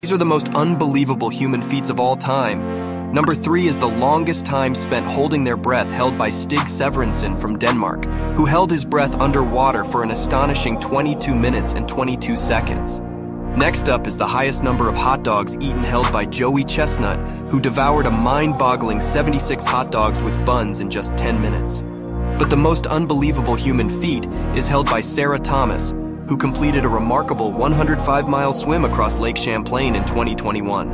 These are the most unbelievable human feats of all time. Number three is the longest time spent holding their breath held by Stig Severinsen from Denmark, who held his breath underwater for an astonishing 22 minutes and 22 seconds. Next up is the highest number of hot dogs eaten held by Joey Chestnut, who devoured a mind-boggling 76 hot dogs with buns in just 10 minutes. But the most unbelievable human feat is held by Sarah Thomas, who completed a remarkable 105-mile swim across Lake Champlain in 2021.